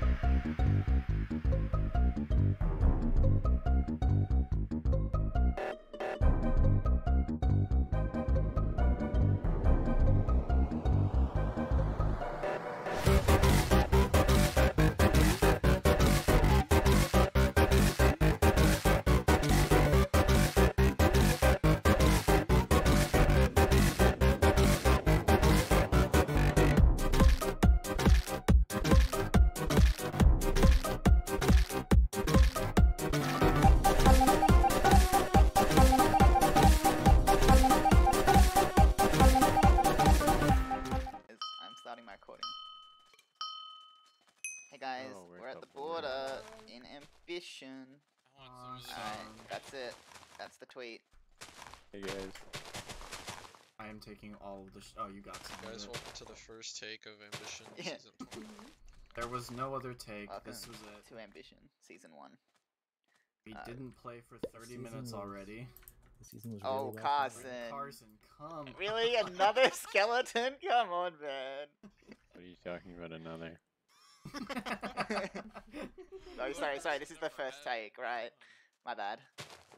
Thank you. Ambition. I want some of Alright, that's it. That's the tweet. Hey guys. I am taking all of the. Sh- oh, you got some. of Guys, welcome to the first take of Ambition Yeah. season 20. There was no other take. Welcome This was it. to Ambition, season one. We uh, didn't play for 30 minutes was- already. The season was Oh, really well Carson. Carson, come. Really? Another skeleton? Come on, man. What are you talking about another? Oh, sorry, sorry. This is the first take, right? My bad.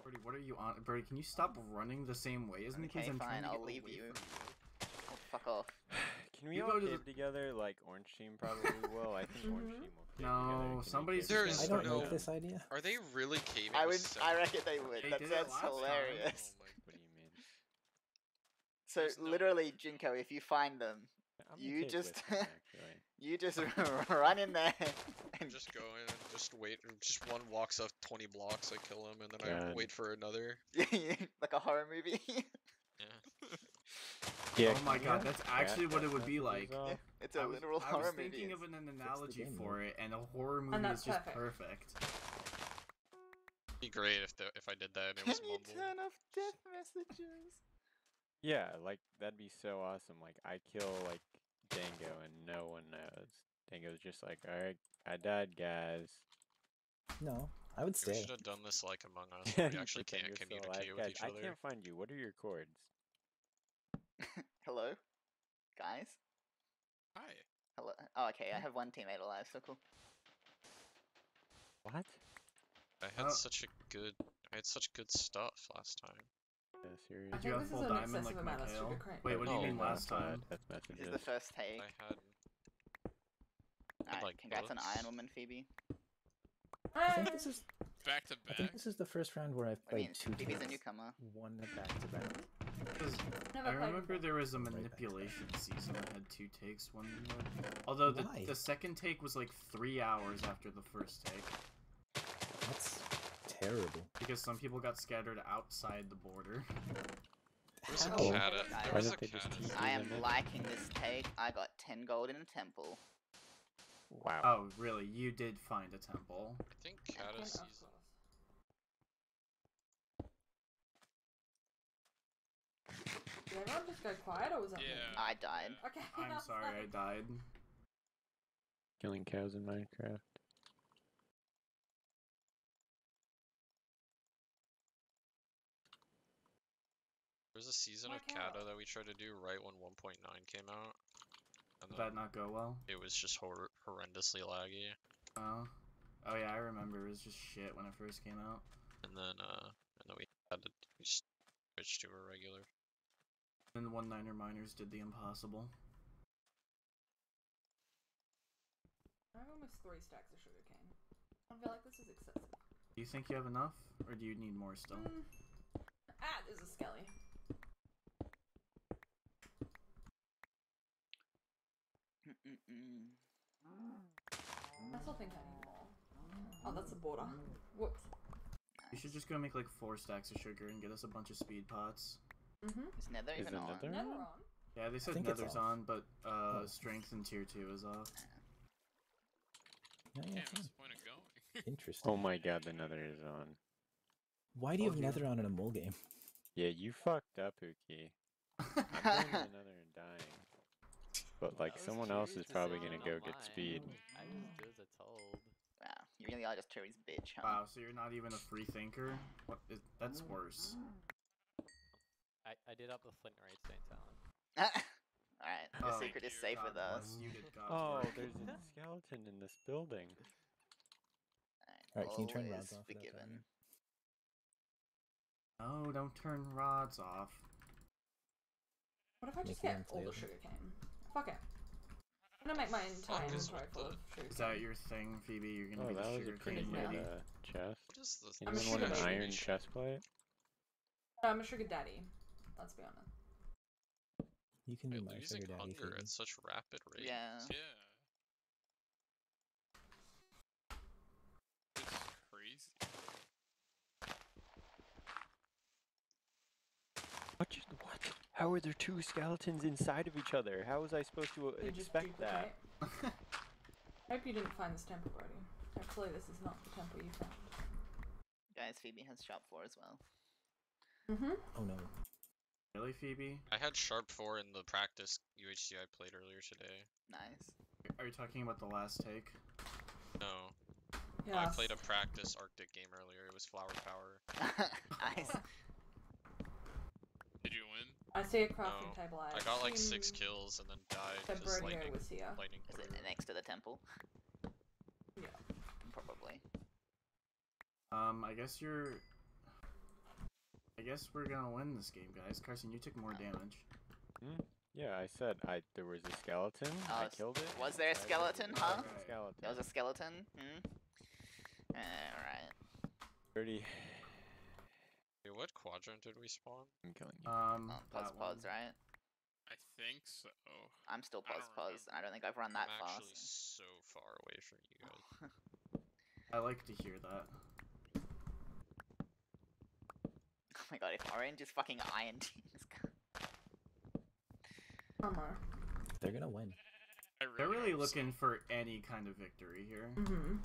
Brody, what are you on? Brody, can you stop running the same way as me, please? Okay, I'm fine, I'll leave away you. from Oh, fuck off. Can we You all go to cave the- together like Orange Team probably will? I think Orange mm-hmm. Team will cave No, together. Can somebody's cave There I don't no- like this idea. Are they really caving? I would. seven? I reckon they would. They that did sounds last time. hilarious. Oh my What do you mean? So There's no- literally, Jinko, if you find them, I'm You just- with them, actually. You just run in there and Just go in and just wait. Just one walks up 20 blocks, I kill him, and then I wait for another. like a horror movie. Yeah. Yeah, oh my god, that's chat actually what it would be like. off? Uh, it's a I was, literal I horror was thinking movie. of an analogy game for it, and a horror movie is just perfect. perfect. Be great if the, if I did that and it Can was you turn off death messages? Yeah, like that'd be so awesome. Like I kill like Dango and no one knows. Dango's just like, alright, I died, guys. No, I would say. We stay. should have done this like Among Us. Yeah, we you actually can't you're alive. communicate with Guys, each I can't find you. What are your chords? Hello, guys. Hi. Hello. Oh, okay. I have one teammate alive. So cool. What? I had Uh, such a good. I had such good stuff last time. Yeah, serious. I Did you think have this full is an diamond excessive like amount of Mikhail? sugar cane. Wait, what do you No, mean no, last time? Text This is the first take. I had. Alright, like congrats on bullets. Iron Woman, Phoebe. I think this is. Back to back. I think back. this is the first round where I've I mean, played two Phoebe's a newcomer. One back to back. Never I remember before. there was a back to manipulation season that had two takes. One, although the the second take was like three hours after the first take That's terrible. because some people got scattered outside the border. There was a How? There was a they just I am it? liking this take. I got 10 gold in a temple. Wow. Oh, really? You did find a temple? I think Okay, cat of is course. season. Did everyone just go quiet or was that me? I died. Okay. I'm was sorry, I died. Killing cows in Minecraft. There was a season My of cat. Kata that we tried to do right when 1.9 came out. And Did that not go well? it was just hor- horrendously laggy. Oh. Oh yeah, I remember. It was just shit when it first came out. And then, uh, and then we had to switch to a regular. Then the one niner miners did the impossible. I have almost three stacks of sugar cane. I feel like this is excessive. Do you think you have enough, or do you need more still? Mm. Ah, there's a skelly. Mm-mm-mm. I still think I need more. Oh, that's a border. Whoops. You should just go make like four stacks of sugar and get us a bunch of speed pots. Mm-hmm. Is Nether even it on? Nether? Never on. Yeah, they said Nether's on, but uh, Oh. strength in tier two is off. Yeah, yeah, Damn, what's the point of going? Interesting. Oh my god, the nether is on. Why do you have Told you. Nether on in a mole game? Yeah, you fucked up, Uki. I'm going to nether and dying. But like someone else is probably gonna go on get speed. I just do as I told. wow, you really are just Terry's bitch, huh? wow, so you're not even a free thinker? What is that's worse. I, I did up the flint and redstone talent. Alright, the Oh, secret is safe God with us. bless you did God's Oh, there's a skeleton in this building. Alright, can you turn all rods off forgiven. timing? Oh, don't turn rods off. What if I just Making get all the sugar cane? Fuck it. I'm gonna make my entire Fuck is with the- Is that your thing, Phoebe? You're gonna Oh, be the that was a sugar pretty cane Yeah. good lady? uh, chest. What is this? I'm a Anyone want an sugar iron chest plate? No, I'm a sugar daddy. Let's be honest. You can be We're my losing sugar daddy, hunger Phoebe. at such rapid rates. Yeah. Yeah. How are there two skeletons inside of each other? How was I supposed to uh, You expect that? I hope you didn't find this temple, Brody. Hopefully this is not the temple you found. Guys, Phoebe has sharp 4 as well. Mm-hmm. Oh no. Really, Phoebe? I had sharp four in the practice UHC I played earlier today. Nice. Are you talking about the last take? No, Yeah. I played a practice Arctic game earlier. It was Flower Power. nice. Did you win? I see a crafting No, table. I got like six kills and then died That because Brodio lightning, was here. lightning Is it next to the temple? Yeah. Probably. Um, I guess you're. I guess we're gonna win this game, guys. Carson, you took more damage. Hmm? Yeah, I said I there was a skeleton. Oh, I s- killed it. was there a skeleton, there huh? was Right. Skeleton. There was a skeleton? Hmm? Alright. Thirty. Wait, what quadrant did we spawn? I'm killing you. Um, Oh, pause, that pause, right? I think so. I'm still I pause, pause, and I don't think I've run that I'm actually fast. so far away from you guys. I like to hear that. Oh my god, if Orange is fucking Iron Team is Armor. They're gonna win. Really They're really hope so. looking for any kind of victory here. Mm-hmm.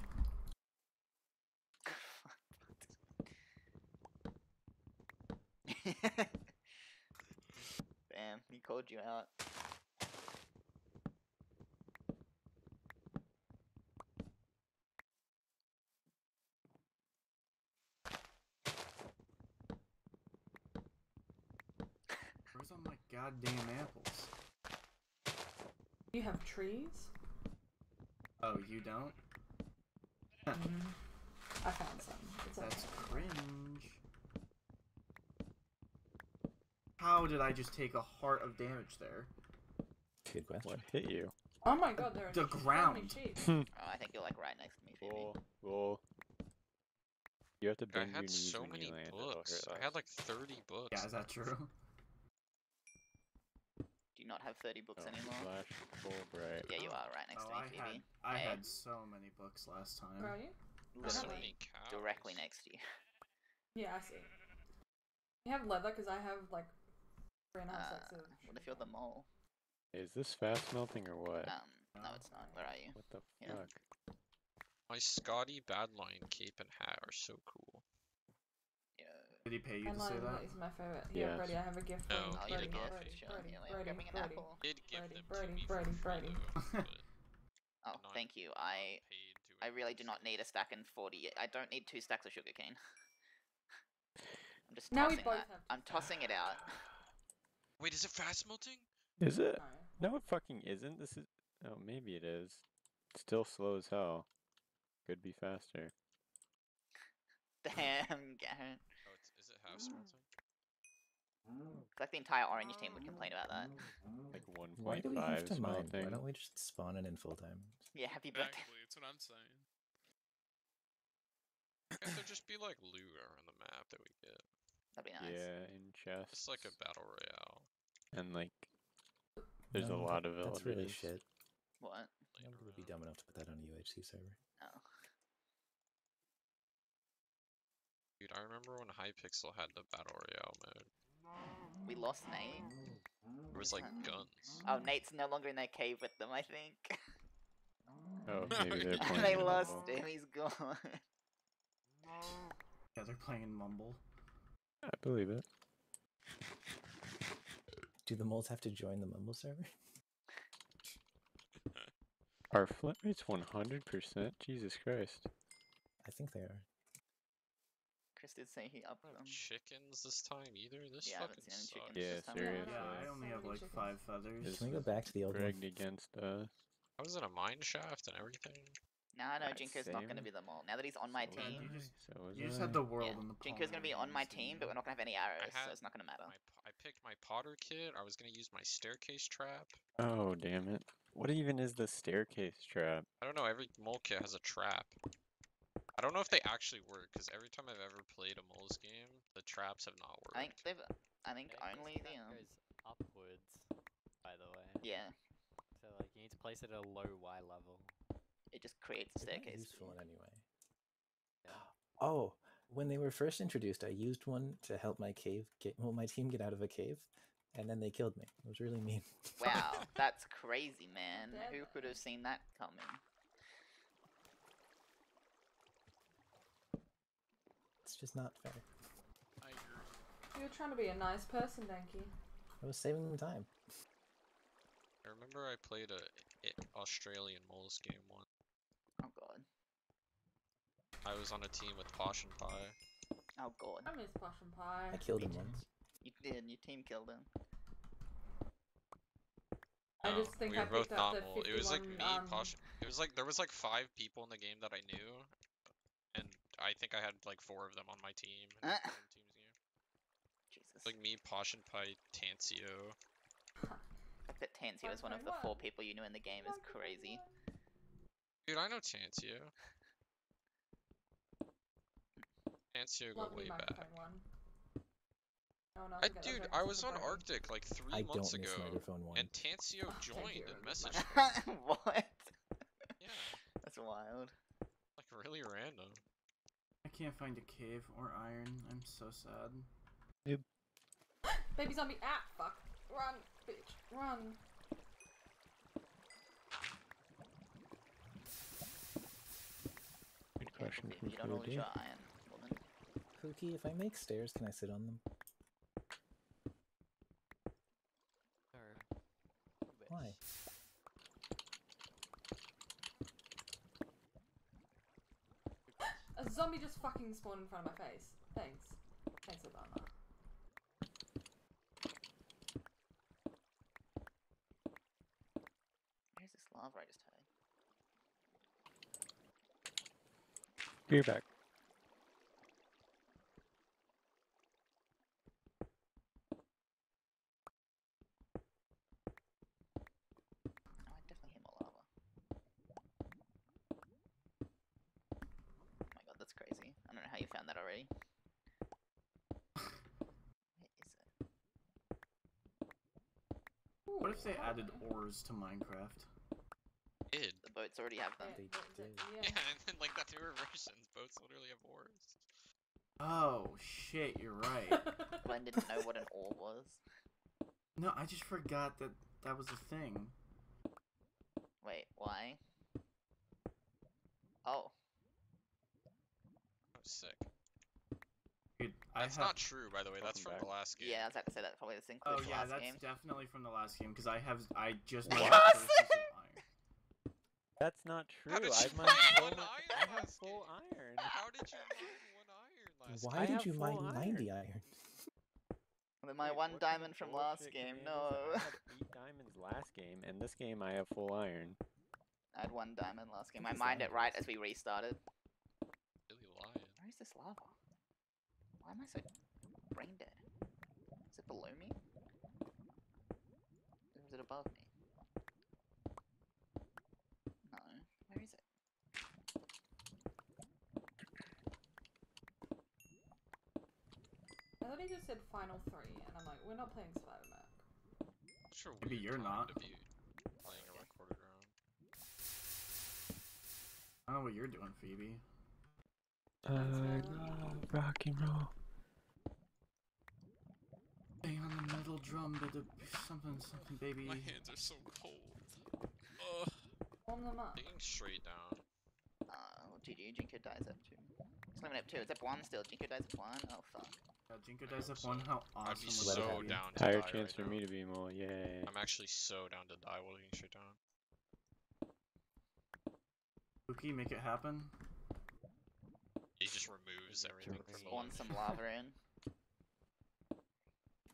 Damn, he called you out. Where's all my goddamn apples? You have trees? Oh, you don't? Mm. I found some. It's okay. That's cringe. How did I just take a heart of damage there? Good question. What hit you? Oh my god, there are The so ground. Oh, I think you're like right next to me, Phoebe. Roll, roll. You have to I bend your had knees so when many you land. books. I had like 30 books. Yeah, is that true? Do you not have 30 books Oh, anymore? Flash Fulbright. Yeah, you are right next oh, to me, I Phoebe. had I Hey. had so many books last time. Where are you? Literally many cows. directly next to you. Yeah, I see. You have leather because I have like three and a half Uh, what if you're the mole? Is this fast melting or what? Um, no, No. it's not. Where are you? what the yeah. fuck? My Scotty Badline cape and hat are so cool. Yo. Did he pay you And to say line that? is my favorite. Here, Yes. Brody, I have a gift for No, you. Oh, he you Brody, did not did pay Brody, you. Sure, Brody, Brody, grabbing an Brody. apple. Did give Brody, them Brody, to me Brody, Brody. Oh, thank you. I I really do not need a stack and 40. I don't need two stacks of sugarcane. I'm just Now we tossing both that. have I'm tossing it out. Wait, is it fast melting? Is it? No. No, it fucking isn't. This is. Oh, maybe it is. It's still slow as hell. Could be faster. Damn, Garrett. Oh, it's, is it half smelting? It's like the entire orange team would complain about that. Like one point five. Why do we have to mine? Why don't we just spawn it in full time? Yeah, happy birthday. Exactly, that's what I'm saying. Can't there just be like loot around the map that we get? That'd be nice. Yeah, in chests. It's like a battle royale. And like, there's No, a lot of That's really villagers. shit. What? later Nobody would be dumb enough to put that on a UHC server. Oh. Dude, I remember when Hypixel had the battle royale mode. We lost Nate. It was like guns. Oh, Nate's no longer in their cave with them, I think. Oh, maybe they're playing. they in lost Mumble. him, he's gone. Yeah, they're playing in Mumble. I believe it. Do the moles have to join the Mumble server? Our flip rate's 100%? Jesus Christ. I think they are. Chris did say he upped No them. chickens this time either. This Yeah, fucking seen sucks. chickens Yeah, this time. seriously. Yeah, I only have like chickens. five feathers. Just Can we go back to the old one? Rigged against us. I was in a mine shaft and everything. Nah, no, Ah, Jinko's not gonna be the mole. Now that he's on my So team, you I, just- so You just had the world yeah, in the palm Jinko's of gonna be on my team, but we're not gonna have any arrows, so it's not gonna matter. My, p- I picked my Potter kit. I was gonna use my staircase trap. Oh damn it! What even is the staircase trap? I don't know. Every mole kit has a trap. I don't know if they actually work because every time I've ever played a moles game, the traps have not worked. I think they've. I think Yeah, 'cause only the um. goes upwards, by the way. Yeah, So like you need to place it at a low Y level. it just creates a They're not staircase. useful in any way. Yeah. Oh, when they were first introduced, I used one to help my cave get well, my team get out of a cave, and then they killed me. It was really mean. Wow, that's crazy, man. Dead. Who could have seen that coming? It's just not fair. I agree. You were trying to be a nice person, Denki. I was saving them time. I remember I played a i- Australian moles game once. God. I was on a team with Posh and Pie. Oh god. I miss Posh and Pie. I killed him once. You did. Your team killed him. I just think we I were both picked up not the. It was like me, um, Posh. It was like there was like five people in the game that I knew, and I think I had like four of them on my team. Uh. team's game. Jesus. Like me, Posh and Pie, Tancio. The fact that Tansy was one of the four people you knew in the game is crazy. Dude, I know Tancio. Tancio go Love me way back. microphone. No one I, will dude, I was on broken. Arctic like three I months ago, and Tancio Oh, joined you, and messaged me. what? Yeah, That's wild. like really random. I can't find a cave or iron. I'm so sad. Baby zombie. Ah, fuck. Run, bitch. Run. Good Careful, question baby, You don't always Fuji. Your. Pookie, if I make stairs, can I sit on them? Sure. Why? A zombie just fucking spawned in front of my face. Thanks. Thanks, Obama. Where's this lava I just heard? Be back. Oh, I definitely hear more lava. Oh my god, that's crazy. I don't know how you found that already. Where is it? What if they added okay. ores to Minecraft? Did. The boats already have them. They Yeah, th- th- did. yeah. Yeah, and then like the newer versions, boats literally have oars. Oh shit, you're right. Glenn didn't know what an ore was. no, I just forgot that that was a thing. Wait, why? Oh, Oh, sick. Dude, I That's have. not true, by the way. That's from back. the last game. yeah, I was about to say that probably this Oh includes the yeah, last that's game. definitely from the last game because I have I just mined four iron. That's not true. I you mined mine one iron I have full game? iron. How did you mine one iron last Why I did you mine 90 iron? With my Wait, one what kind of diamond from last bullshit game, no. I had eight diamonds last game, and this game I have full iron. I had one diamond last game. I mined it right as we restarted. Really lying. Where is this lava? Why am I so brain dead? Is it below me? Or is it above me? No. Where is it? I thought he just said final three, and I'm like, we're not playing Survivor map. Such a Maybe you're not. To be playing a recorded round. I don't know what you're doing, Phoebe. Uh, love rock and roll. Bang on the metal drum, but the something something baby. My hands are so cold. Ugh. Warm them up. Digging straight down. Uh, well, GG, Jinko dies up two. It's eliminate two. It's up one still. Jinko dies up one. Oh fuck. Yeah, Jinko dies up one. How I'd awesome be would so that down to Higher die chance right for now. me to be more. Yay. I'm actually so down to die while digging straight down. Pookie, make it happen. He just removes everything. Sure. for Spawn some lava in.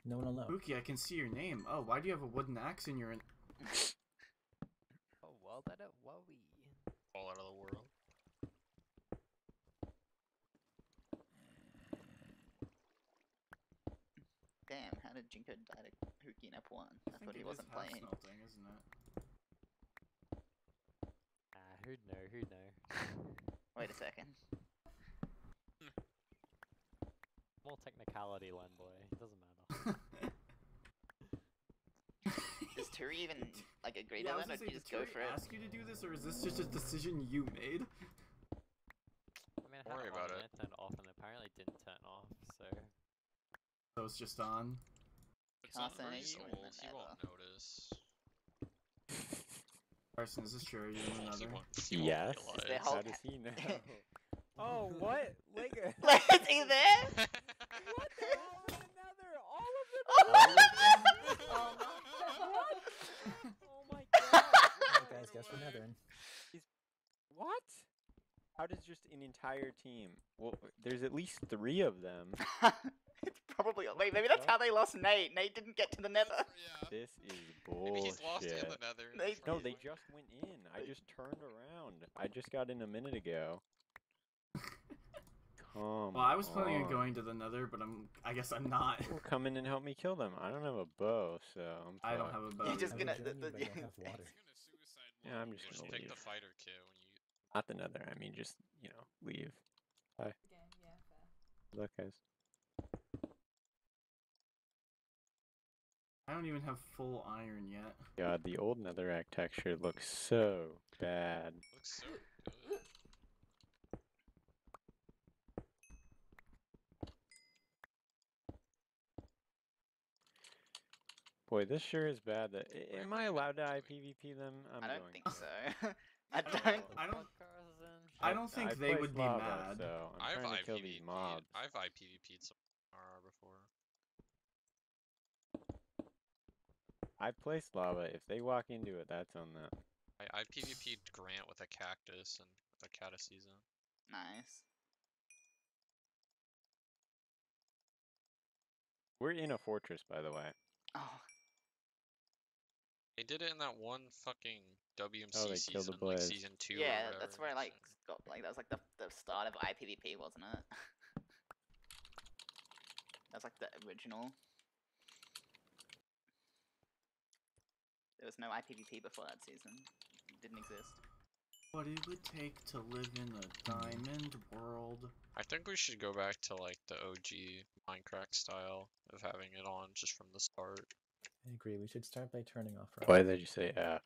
No one will know. Pookie, I can see your name. Oh, why do you have a wooden axe in your? In- Oh, well, that a wowie. Fall out of the world. Damn, how did Jinko die to Hookie in F1? I, think thought he wasn't half playing. smelting, isn't it? Ah, who'd know, who'd know. Wait a second. More technicality, Len boy. It doesn't matter. Does Turi even like agree yeah, I to that, or gonna say, you did just go Terry for it? ask you to do this, or is this just a decision you made? I mean, I Don't had worry it about on it. and turned off, and apparently didn't turn off, so... So it's just on. It's not Carson, are He's you in old. He won't notice. Carson, is this true? Are you in He another? won't, he won't Yes. Realize. How- How does he know? oh, what? Lego. Is he there? what the hell another? All of them. oh my god. Oh my god. Alright, guys, guess for Netherin. What? How does just an entire team? Well, there's at least three of them. it's probably wait. Maybe that's how they lost Nate. Nate didn't get to the Nether. Yeah. This is bullshit. Maybe he's lost in the nether. and They- No, they just went in. I just turned around. I just got in a minute ago. Come Well, I was planning on on. going to the Nether, but I'm. I guess I'm not. Well, come in and help me kill them. I don't have a bow, so I'm. I don't have a bow. You're just I would gonna- join the- you, Yeah, I'm just you. Just gonna take leave. the fighter kit when you. Not the nether. I mean, just you know, leave. Game, yeah, fair. Look, guys. I don't even have full iron yet. God, the old netherrack texture looks so bad. Looks so Boy, this sure is bad. That am I allowed to IPVP them? I'm I don't going think so. I don't. I don't- I don't think I they would be lava, mad. So I'm I've trying to kill these mobs. I've IPVP'd some RR before. I placed lava. If they walk into it, that's on them. I, I PvP'd Grant with a cactus and a cactus season. Nice. We're in a fortress, by the way. Oh, They did it in that one fucking WMC Oh, season, the like season two. or yeah. That's where whatever, like got like that was like the the start of IPVP, wasn't it? That's like the original. There was no IPVP before that season. It didn't exist. What it would take to live in a diamond world. I think we should go back to like the OG Minecraft style of having it on just from the start. I agree. We should start by turning off. Why did you say F?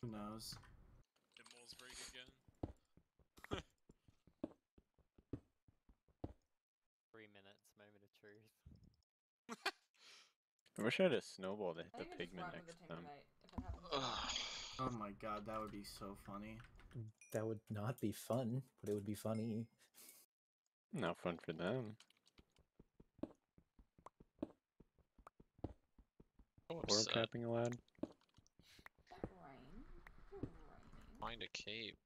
Who knows? Did moles break again? Three minutes, moment of truth. I wish I had a snowball to hit I the think pigment run with the next time. tonight, if it happens. Ugh. Oh my god, that would be so funny. That would not be fun, but it would be funny. Not fun for them. So Worm upset. Uh, capping allowed? Find a cape.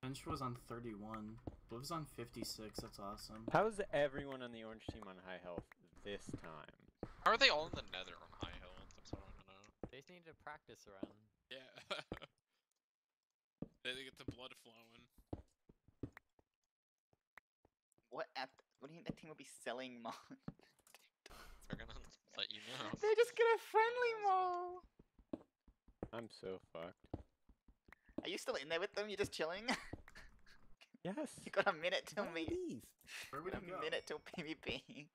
Bench was on 31. Bliv's on 56. That's awesome. How's everyone on the orange team on high health this time? How are they all in the nether on high health? That's what I want to know. They just need to practice around. Yeah. they get the blood flowing. What at? What do you think that team will be selling more? They're gonna let you know. They're just gonna friendly mole. I'm so fucked. Are you still in there with them? You're just chilling. Yes. you got a minute till Why me. leave? Where You would got he a go? minute till PvP.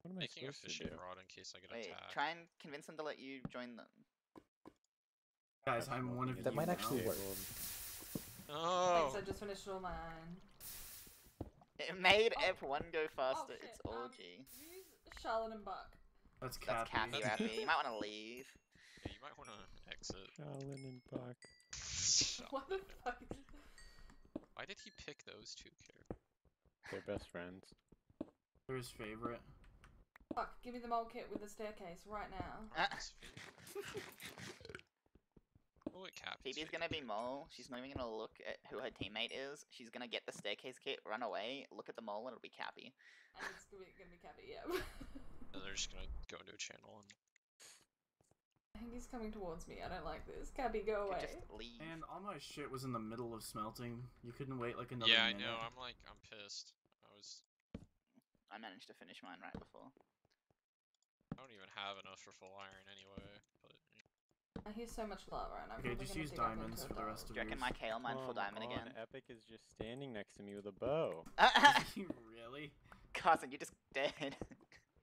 What am I Making a supposed to fishing do? rod in case I get Wait, attacked. try and convince them to let you join them. Guys, I'm one of smoking you. That might now. actually work. Oh. Thanks, I just finished all mine. It made Oh. F1 go faster. shit, it's um, orgy. Use Charlotte and Buck. That's That's Cappy. Cappy That's- Rappy. You might want to leave. Yeah, you might want to exit. Shaolin and Buck. What the fuck Why did he pick those two characters? They're best friends. They're his favorite. Fuck, give me the mole kit with the staircase right now. Ah. His favorite. Oh. Phoebe's gonna be mole. She's not even gonna look at who her teammate is. She's gonna get the staircase kit, run away, look at the mole, and it'll be Cappy. And it's gonna be, gonna be Cappy, yeah. And they're just gonna go into a channel and I think he's coming towards me. I don't like this. Cappy, go away. just leave. And all my shit was in the middle of smelting. You couldn't wait like another yeah, I know. I'm like, I'm pissed. I was. I managed to finish mine right before. I don't even have enough for full iron anyway. But I so much lava, and I'm Okay, probably just gonna use dig up diamonds for a the rest of Do you reckon my kale mine full Come diamond on, again? Epic is just standing next to me with a bow. You really? Carson, you just dead.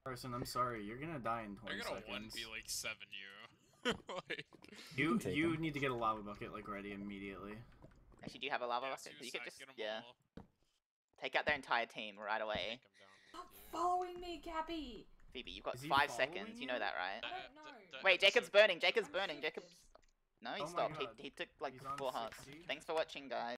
Carson, I'm sorry. You're gonna die in 20 They're gonna one seconds. v like seven you. like, You you them. need to get a lava bucket like ready immediately. Actually, do you have a lava yeah, bucket? You could just get 'em yeah all. take out their entire team right away. take 'em down Stop following me, Cappy! Phoebe, you've got Is he five following seconds. You you? know that, right? I don't know. Wait, Jacob's burning. Jacob's I'm burning. Jacob's. No, he Oh my stopped. He, he took like He's on four hearts. 60? Thanks for watching, guys.